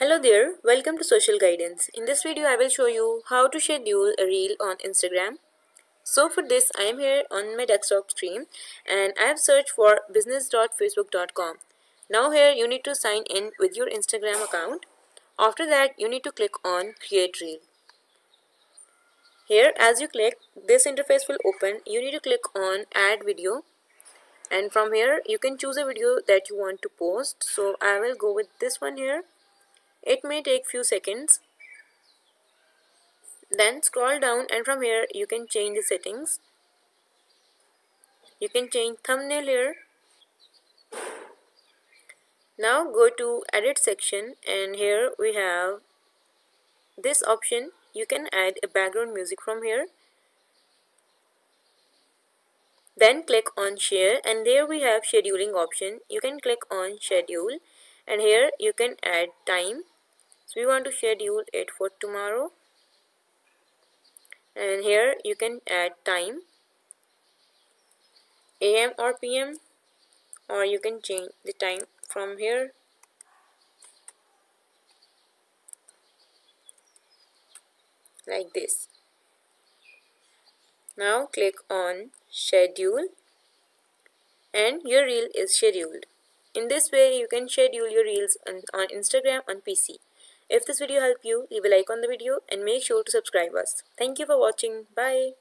Hello there, welcome to Social Guidance. In this video I will show you how to schedule a reel on Instagram. So for this I am here on my desktop screen and I have searched for business.facebook.com. Now here you need to sign in with your Instagram account. After that you need to click on create reel. Here as you click this interface will open. You need to click on add video and from here you can choose a video that you want to post. So I will go with this one here it may take few seconds. Then scroll down and from here you can change the settings. You can change thumbnail here. Now go to edit section and here we have this option. You can add a background music from here. Then click on share and there we have scheduling option. You can click on schedule and here you can add time so we want to schedule it for tomorrow. And here you can add time am or pm or you can change the time from here. Like this. Now click on schedule and your reel is scheduled. In this way you can schedule your reels on, on Instagram on PC if this video helped you, leave a like on the video and make sure to subscribe us. Thank you for watching. Bye.